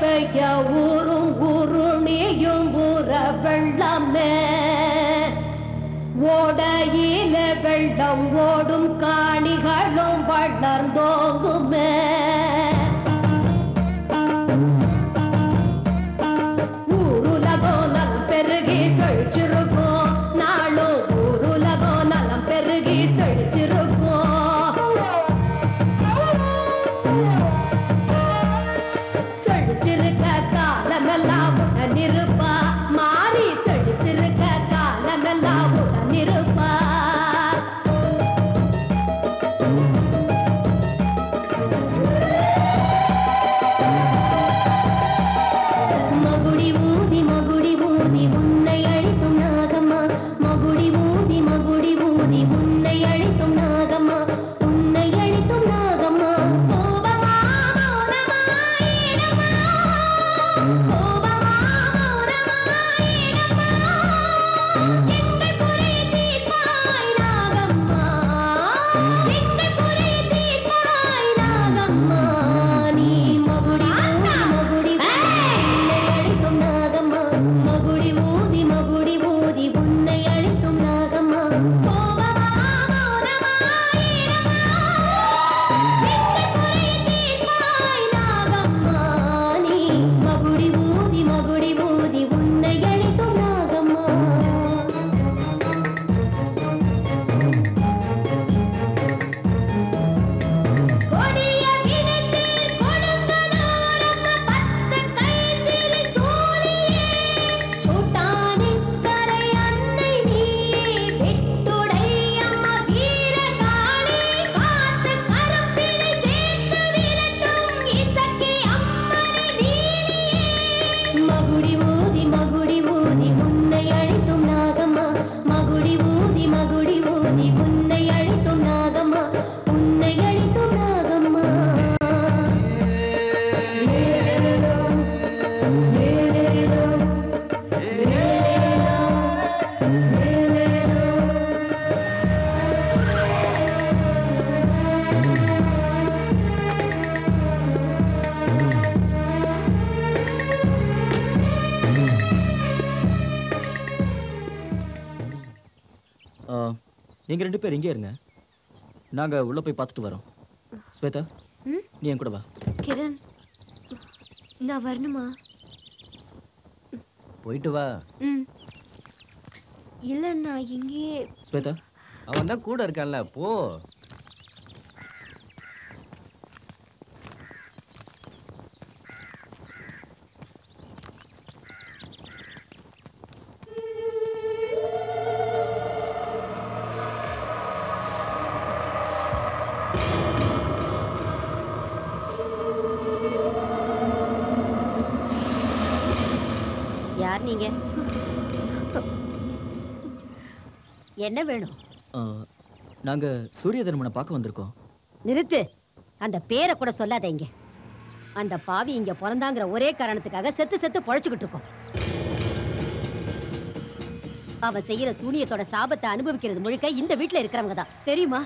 பெய்ய ஊரும் ஊருணியும் ஊற வெள்ளமே ஓடையில வெள்ளம் ஓடும் காணிகளும் வளர்ந்தோங்குமே நீங்க ரெண்டு பேர் இங்கே இருங்க. நாங்க உள்ள போய் பார்த்துட்டு வரோம். ஸ்வேதா? நீ என் கூட வா. கிரண் நான் வரணுமா? போயிட்டு வா. இல்ல நான் இங்கேயே ஸ்வேதா அவன் தான் கூட இருக்கான்ல போ. யார் நீங்க? என்ன வேணும்? நாங்க சூரிய தர்மனை பார்க்க வந்திருக்கோம். நிறுத்து. அந்த பேரை கூட சொல்லாத இங்க. அந்த பாவி இங்க பிறந்தாங்கிற ஒரே காரணத்துக்காக செத்து செத்து பொழைச்சுக்கிட்டு இருக்கோம். அவன் செய்யற சூனியத்தோட சாபத்தை அனுபவிக்கிறது முழுக்க இந்த வீட்ல இருக்கிறவங்க தான். தெரியுமா?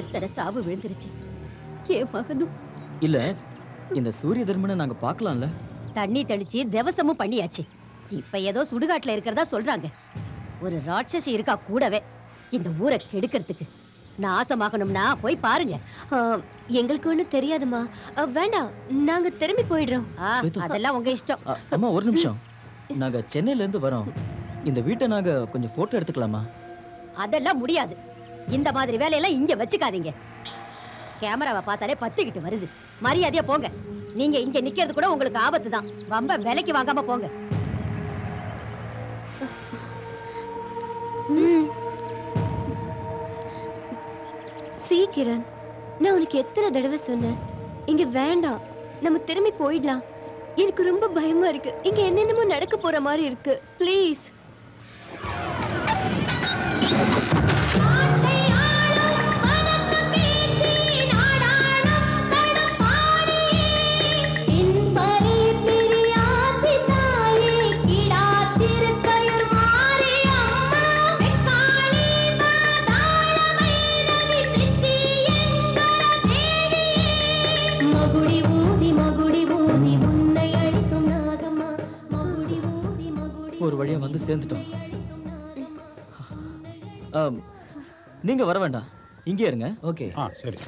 எத்தனை சாவு விழுந்துருச்சு. என் மகனும்? இல்ல இந்த சூரிய தர்மனை நாங்க பார்க்கலாம்ல. தண்ணி தெளிச்சு திவசமும் பண்ணியாச்சு. இப்ப ஏதோ சுடுகாட்டுல இருக்கிறதா சொல்றாங்க. ஒரு ராட்சசி இருக்கா கூடவே. இந்த ஊரை கெடுக்கிறதுக்கு. நாசமாகணும்னா போய் பாருங்க. எங்களுக்கு ஒண்ணும் தெரியாதுமா வேண்டாம். நாங்க திரும்பி போயிடுறோம். அதெல்லாம் உங்க இஷ்டம். அம்மா ஒரு நிமிஷம். நாங்க சென்னையில இருந்து வரோம். இந்த வீட்டை நாங்க கொஞ்சம் போட்டோ எடுத்துக்கலாமா? அதெல்லாம் முடியாது. இந்த மாதிரி வேலையெல்லாம் இங்க வச்சுக்காதீங்க. கேமராவை பார்த்தாலே பத்துக்கிட்டு வருது. மரியாதையா போங்க. நீங்க இங்க நிக்கிறது கூட உங்களுக்கு ஆபத்து தான் வம்ப விலைக்கு வாங்காம போங்க. சீக்கிரன் நான் உனக்கு எத்தனை தடவை சொன்னேன்? இங்க வேண்டாம். நம்ம திரும்பி போயிடலாம். எனக்கு ரொம்ப பயமா இருக்கு. இங்க என்னென்னமோ நடக்க போற மாதிரி இருக்கு. ப்ளீஸ் வந்து சேர்ந்துட்டோம். நீங்க வர வேண்டாம். இங்கே இருங்க. ஓகே. ஆ சரி.